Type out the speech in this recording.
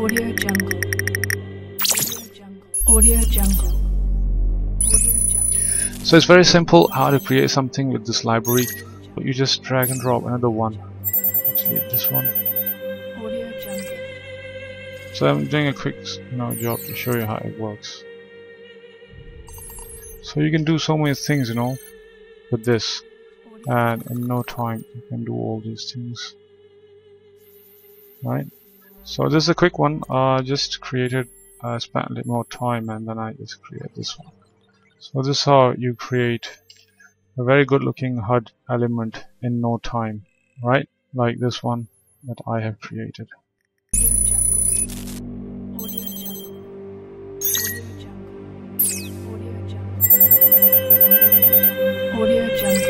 Audio Jungle. Audio Jungle. So it's very simple how to create something with this library. But you just drag and drop another one. Actually, this one. So I'm doing a quick you know, job to show you how it works. So you can do so many things, you know, with this, and in no time you can do all these things. Right? So this is a quick one. Uh, just created, uh, spent a little more time, and then I just create this one. So this is how you create a very good looking HUD element in no time, right? Like this one that I have created. Audio Jungle.